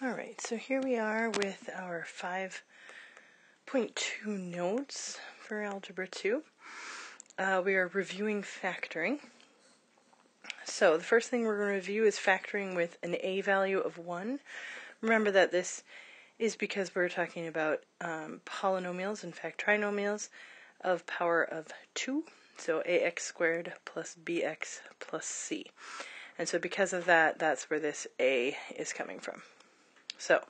All right, so here we are with our 5.2 notes for Algebra 2. Uh, we are reviewing factoring. So the first thing we're going to review is factoring with an a value of 1. Remember that this is because we're talking about um, polynomials, in fact trinomials, of power of 2. So ax squared plus bx plus c. And so because of that, that's where this a is coming from. So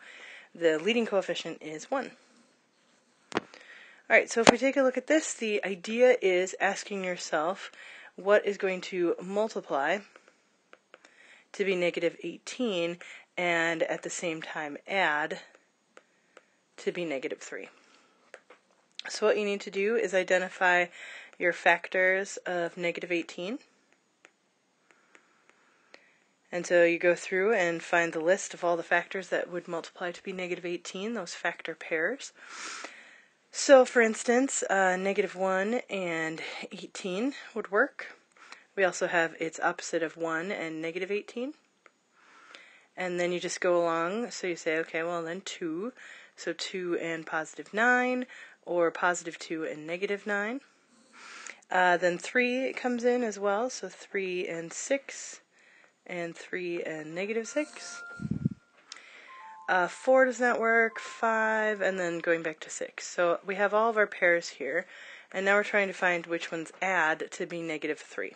the leading coefficient is 1. Alright, so if we take a look at this, the idea is asking yourself what is going to multiply to be negative 18 and at the same time add to be negative 3. So what you need to do is identify your factors of negative 18 and so you go through and find the list of all the factors that would multiply to be negative 18, those factor pairs. So for instance, uh, negative 1 and 18 would work. We also have its opposite of 1 and negative 18. And then you just go along, so you say, okay, well then 2, so 2 and positive 9, or positive 2 and negative 9. Uh, then 3 comes in as well, so 3 and 6, and 3 and negative 6. Uh, 4 does not work, 5, and then going back to 6. So we have all of our pairs here, and now we're trying to find which ones add to be negative 3.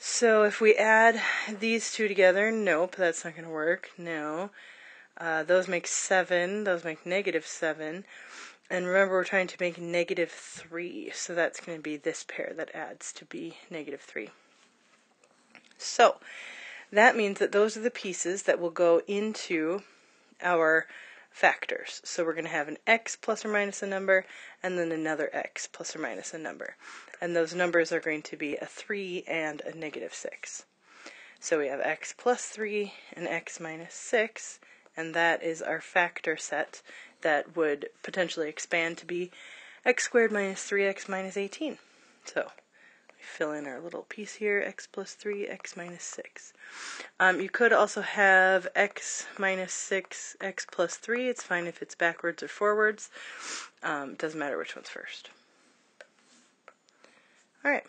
So if we add these two together, nope, that's not going to work, no. Uh, those make 7, those make negative 7. And remember, we're trying to make negative 3, so that's going to be this pair that adds to be negative 3. So that means that those are the pieces that will go into our factors. So we're going to have an x plus or minus a number, and then another x plus or minus a number. And those numbers are going to be a 3 and a negative 6. So we have x plus 3 and x minus 6, and that is our factor set that would potentially expand to be x squared minus 3x minus 18. So fill in our little piece here, x plus 3, x minus 6. Um, you could also have x minus 6, x plus 3. It's fine if it's backwards or forwards. Um, doesn't matter which one's first. Alright.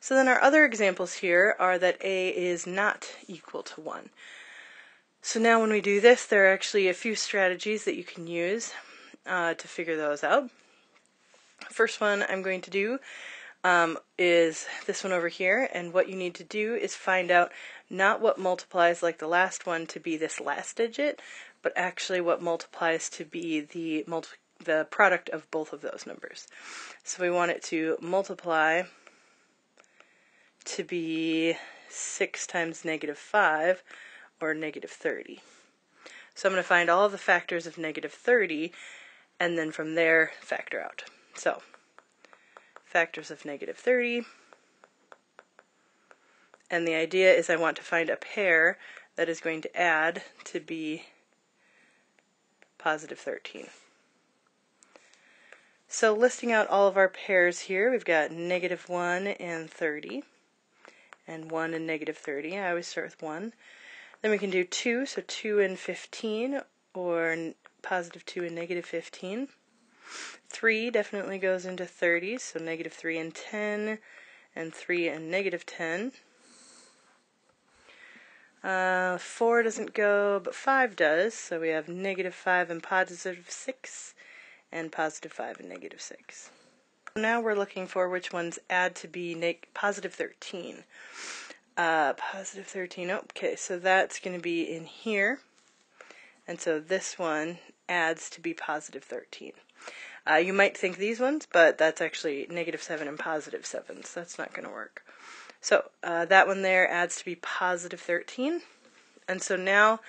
So then our other examples here are that a is not equal to 1. So now when we do this, there are actually a few strategies that you can use uh, to figure those out. First one I'm going to do um, is this one over here, and what you need to do is find out not what multiplies like the last one to be this last digit, but actually what multiplies to be the multi the product of both of those numbers. So we want it to multiply to be 6 times negative 5, or negative 30. So I'm going to find all the factors of negative 30, and then from there factor out. So, factors of negative 30. And the idea is I want to find a pair that is going to add to be positive 13. So listing out all of our pairs here, we've got negative 1 and 30, and 1 and negative 30. I always start with 1. Then we can do 2, so 2 and 15, or positive 2 and negative 15. 3 definitely goes into 30, so negative 3 and 10, and 3 and negative 10. Uh, 4 doesn't go, but 5 does, so we have negative 5 and positive 6, and positive 5 and negative 6. Now we're looking for which ones add to be positive 13. Uh, positive 13, okay, so that's going to be in here, and so this one adds to be positive 13. Uh, you might think these ones, but that's actually negative 7 and positive 7, so that's not going to work. So uh, that one there adds to be positive 13. And so now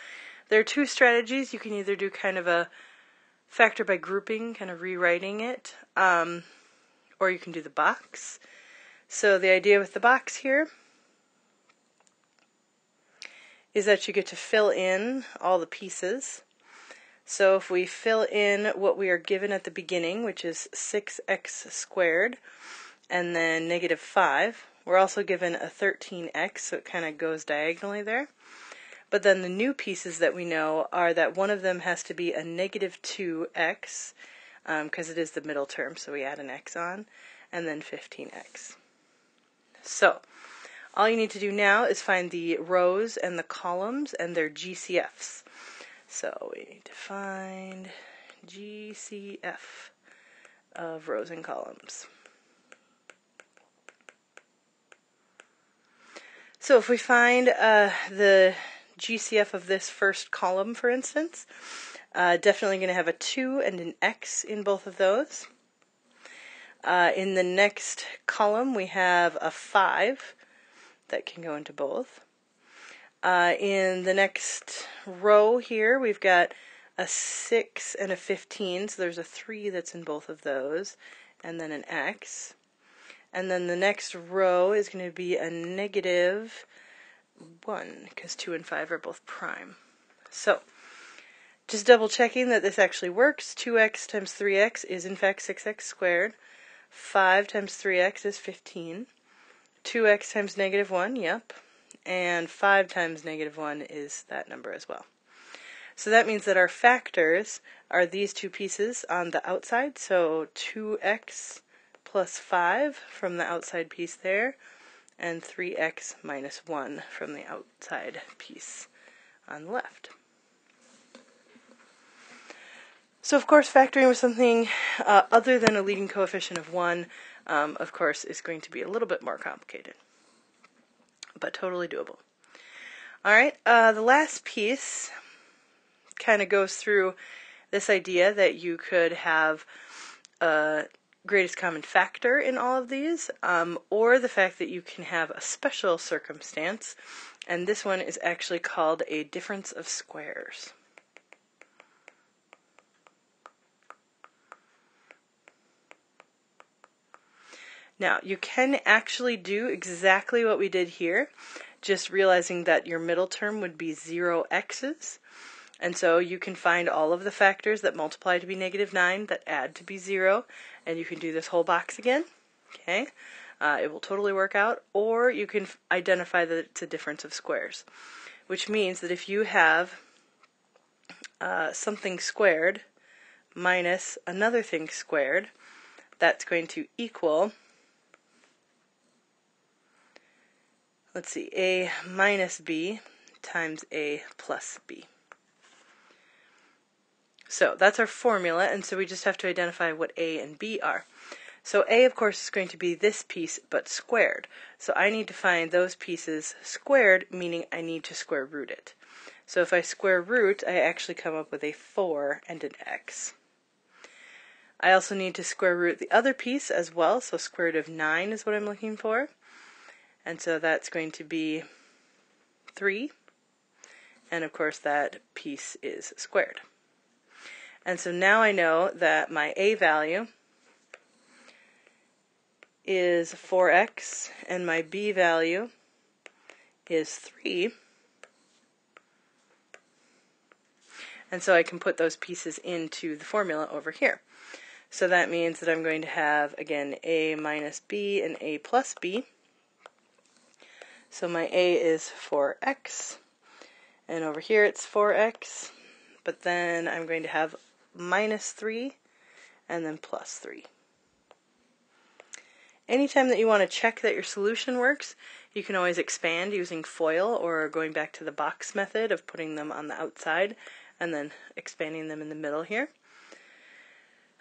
there are two strategies. You can either do kind of a factor by grouping, kind of rewriting it, um, or you can do the box. So the idea with the box here is that you get to fill in all the pieces. So if we fill in what we are given at the beginning, which is 6x squared, and then negative 5, we're also given a 13x, so it kind of goes diagonally there. But then the new pieces that we know are that one of them has to be a negative 2x, because um, it is the middle term, so we add an x on, and then 15x. So, all you need to do now is find the rows and the columns and their GCFs. So we need to find GCF of rows and columns. So if we find uh, the GCF of this first column, for instance, uh, definitely going to have a 2 and an X in both of those. Uh, in the next column, we have a 5 that can go into both. Uh, in the next row here, we've got a 6 and a 15, so there's a 3 that's in both of those, and then an X. And then the next row is going to be a negative 1, because 2 and 5 are both prime. So, just double checking that this actually works. 2x times 3x is in fact 6x squared. 5 times 3x is 15. 2x times negative 1, yep. And 5 times negative 1 is that number as well. So that means that our factors are these two pieces on the outside. So 2x plus 5 from the outside piece there, and 3x minus 1 from the outside piece on the left. So of course factoring with something uh, other than a leading coefficient of 1, um, of course, is going to be a little bit more complicated, but totally doable. Alright, uh, the last piece kind of goes through this idea that you could have a greatest common factor in all of these, um, or the fact that you can have a special circumstance, and this one is actually called a difference of squares. Now, you can actually do exactly what we did here, just realizing that your middle term would be 0 x's, and so you can find all of the factors that multiply to be negative 9 that add to be 0, and you can do this whole box again. Okay, uh, it will totally work out. Or you can identify that it's a difference of squares, which means that if you have uh, something squared minus another thing squared, that's going to equal, let's see, a minus b times a plus b. So that's our formula, and so we just have to identify what A and B are. So A, of course, is going to be this piece, but squared. So I need to find those pieces squared, meaning I need to square root it. So if I square root, I actually come up with a 4 and an x. I also need to square root the other piece as well, so square root of 9 is what I'm looking for. And so that's going to be 3. And of course that piece is squared. And so now I know that my A value is 4x and my B value is 3. And so I can put those pieces into the formula over here. So that means that I'm going to have, again, A minus B and A plus B. So my A is 4x, and over here it's 4x, but then I'm going to have minus 3, and then plus 3. Anytime that you want to check that your solution works, you can always expand using FOIL or going back to the box method of putting them on the outside and then expanding them in the middle here.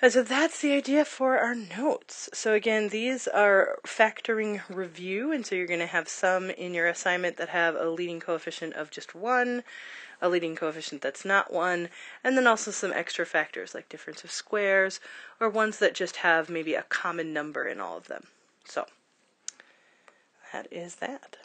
And so that's the idea for our notes. So again, these are factoring review, and so you're going to have some in your assignment that have a leading coefficient of just 1, a leading coefficient that's not 1, and then also some extra factors like difference of squares, or ones that just have maybe a common number in all of them. So, that is that.